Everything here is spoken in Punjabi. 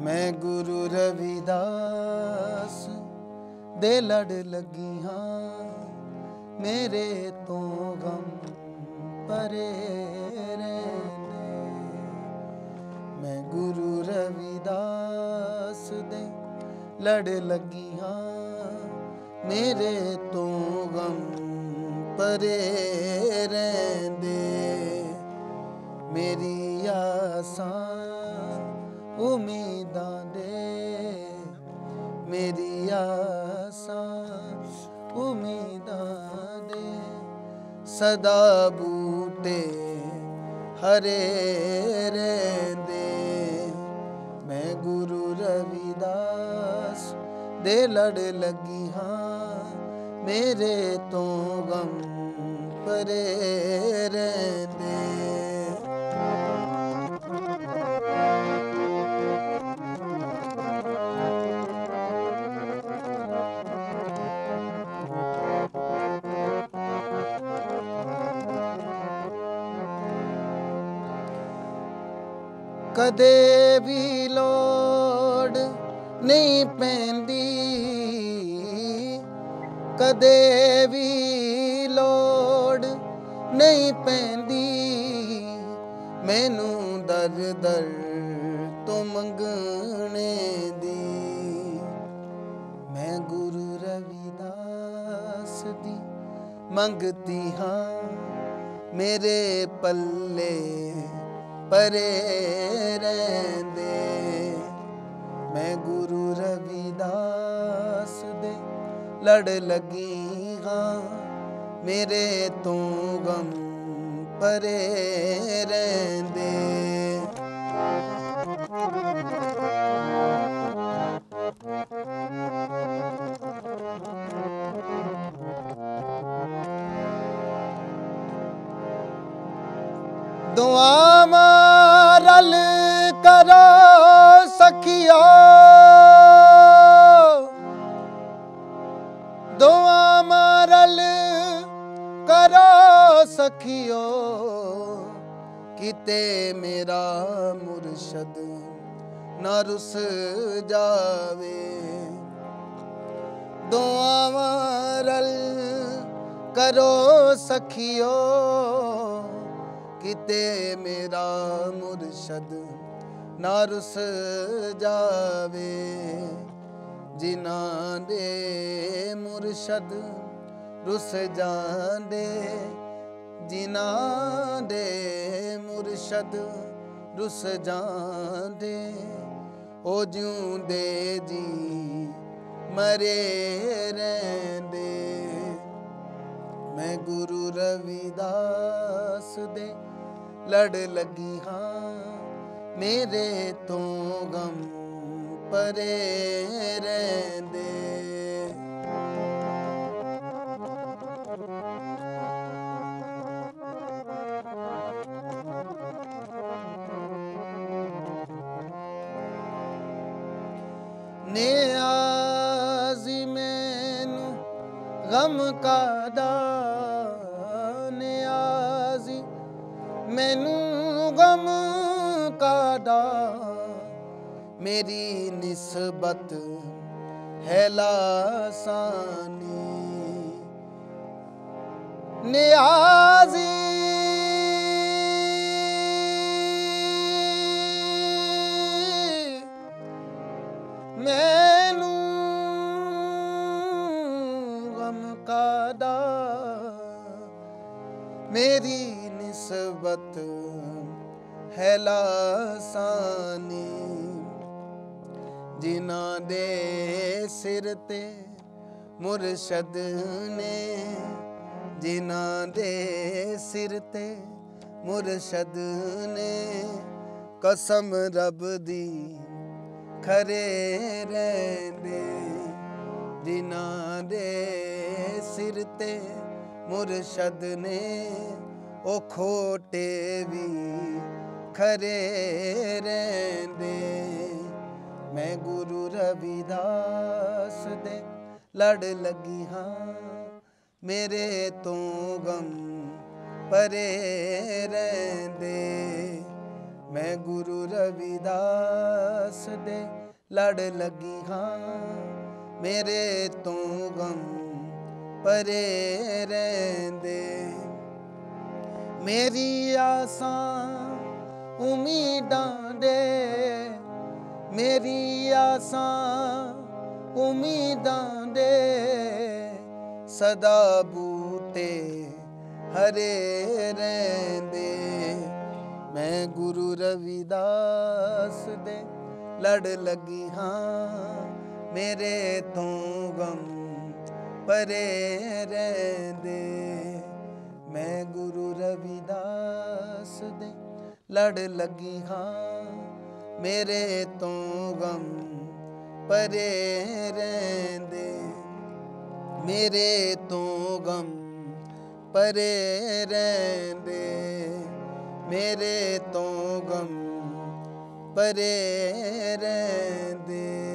ਮੈਂ ਗੁਰੂ ਰਵਿਦਾਸ ਦੇ ਲੜ ਲੱਗੀ ਹਾਂ ਮੇਰੇ ਤੋਂ ਗਮ ਪਰੇ ਰਹਿੰਦੇ। ਮੈਂ ਗੁਰੂ ਰਵਿਦਾਸ ਦੇ ਲੜ ਲੱਗੀ ਹਾਂ ਮੇਰੇ ਤੋਂ ਗਮ ਪਰੇ ਰਹਿੰਦੇ। ਮੇਰੀ ਆਸਾਂ ਉਮੀਦਾਂ ਦੇ, ਮੇਰੀ ਆਸਾਂ ਉਮੀਦਾਂ ਦੇ, ਸਦਾ ਬੂਟੇ ਹਰੇ ਰਹਿੰਦੇ। ਮੈਂ ਗੁਰੂ ਰਵਿਦਾਸ ਦੇ ਲੜ ਲੱਗੀ ਹਾਂ, ਮੇਰੇ ਤੋਂ ਗਮ ਪਰੇ ਰਹਿੰਦੇ। ਕਦੇ ਵੀ ਲੋੜ ਨਹੀਂ ਪੈਂਦੀ। ਕਦੇ ਵੀ ਲੋੜ ਨਹੀਂ ਪੈਂਦੀ। ਮੈਨੂੰ ਦਰ ਦਰ ਤੋਂ ਮੰਗਣੇ ਦੀ। ਮੈਂ ਗੁਰੂ ਰਵਿਦਾਸ ਦੀ ਮੰਗਤੀ ਹਾਂ। ਮੇਰੇ ਪੱਲੇ ਪਰੇ ਰਹਿੰਦੇ। ਮੈਂ ਗੁਰੂ ਰਵਿਦਾਸ ਦੇ ਲੜ ਲੱਗੀ ਹਾਂ। ਮੇਰੇ ਤੋਂ ਗਮ ਪਰੇ ਰਹਿੰਦੇ। ਦੁਆ ਸਖੀਓ, ਕਿਤੇ ਮੇਰਾ ਮੁਰਸ਼ਦ ਨਾ ਰੁਸ ਜਾਵੇ। ਦੁਆਵਾਂ ਰਲ ਕਰੋ ਸਖਿਓ, ਕਿਤੇ ਮੇਰਾ ਮੁਰਸ਼ਦ ਨਾ ਰੁਸ ਜਾਵੇ। ਜਿਨ੍ਹਾਂ ਦੇ ਮੁਰਸ਼ਦ ਰੁਸ ਜਾਂਦੇ ਜਿਨ੍ਹਾਂ ਦੇ ਮੁਰਸ਼ਦ ਰੁੱਸ ਜਾਂਦੇ, ਉਹ ਜਿਉਂਦੇ ਜੀ ਮਰੇ ਰਹਿੰਦੇ। ਮੈਂ ਗੁਰੂ ਰਵਿਦਾਸ ਦੇ ਲੜ ਲੱਗੀ ਹਾਂ, ਮੇਰੇ ਤੋਂ ਗਮ ਪਰੇ ਰਹਿੰਦੇ। ਗਮ ਕਾਦਾ ਨਿਆਜ਼ੀ ਮੈਨੂੰ ਗਮ ਕਾ ਕਾਦਾ ਮੇਰੀ ਨਿਸਬਤ ਹੈ ਲਾਸਾਨੀ। ਨਿਆਜ਼ੀ ਮੈਨੂੰ ਕਾਦਾ ਮੇਰੀ ਨਿਸਬਤ ਹੈ ਲਾਸਾਨੀ। ਜਿਨ੍ਹਾਂ ਦੇ ਸਿਰ ਤੇ ਮੁਰਸ਼ਦ ਨੇ, ਜਿਨ੍ਹਾਂ ਦੇ ਸਿਰ ਤੇ ਮੁਰਸ਼ਦ ਨੇ ਕਸਮ ਰੱਬ ਦੀ ਖਰੇ ਰਹਿੰਦੇ। ਜਿਨ੍ਹਾਂ ਦੇ ਸਿਰ ਤੇ ਮੁਰਸ਼ਦ ਨੇ, ਉਹ ਖੋਟੇ ਵੀ ਖਰੇ ਰਹਿੰਦੇ। ਮੈਂ ਗੁਰੂ ਰਵਿਦਾਸ ਦੇ ਲੜ ਲੱਗੀ ਹਾਂ, ਮੇਰੇ ਤੋਂ ਗਮ ਪਰੇ ਰਹਿੰਦੇ। ਮੈਂ ਗੁਰੂ ਰਵਿਦਾਸ ਦੇ ਲੜ ਲੱਗੀ ਹਾਂ ਮੇਰੇ ਤੋਂ ਗਮ ਪਰੇ ਰਹਿੰਦੇ। ਮੇਰੀ ਆਸਾਂ ਉਮੀਦਾਂ ਦੇ। ਮੇਰੀ ਆਸਾਂ ਉਮੀਦਾਂ ਦੇ। ਸਦਾ ਬੂਟੇ ਹਰੇ ਰਹਿੰਦੇ। ਮੈਂ ਗੁਰੂ ਰਵਿਦਾਸ ਦੇ ਲੜ ਲੱਗੀ ਹਾਂ। ਮੇਰੇ ਤੋਂ ਗਮ ਪਰੇ ਰਹਿੰਦੇ। ਮੈਂ ਗੁਰੂ ਰਵਿਦਾਸ ਦੇ ਲੜ ਲੱਗੀ ਹਾਂ। ਮੇਰੇ ਤੋਂ ਗਮ ਪਰੇ ਰਹਿੰਦੇ। ਮੇਰੇ ਤੋਂ ਗਮ ਪਰੇ ਰਹਿੰਦੇ। ਮੇਰੇ ਤੋਂ ਗਮ ਪਰੇ ਰਹਿੰਦੇ।